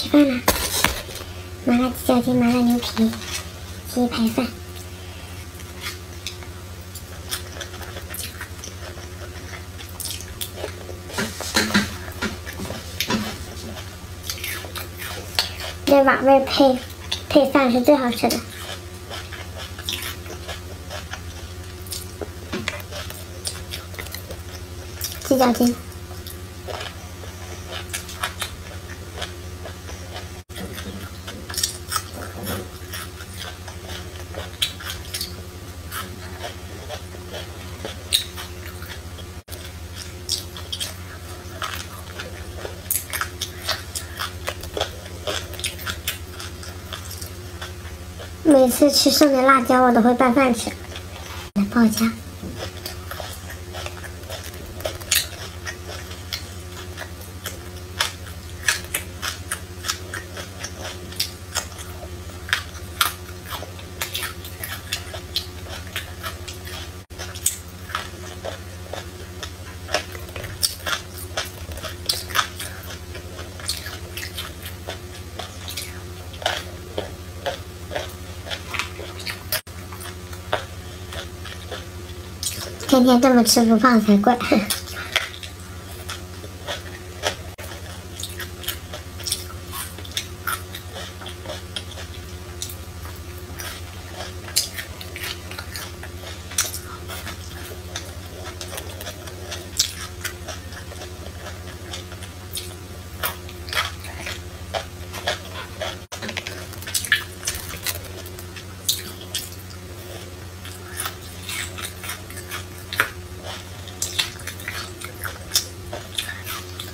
吃饭了，麻辣鸡脚筋、麻辣牛皮、鸡排饭。这瓦味配配饭是最好吃的。鸡脚筋。每次吃剩的辣椒，我都会拌饭吃。来泡一下。天天这么吃不胖才怪。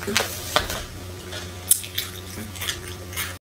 Пока.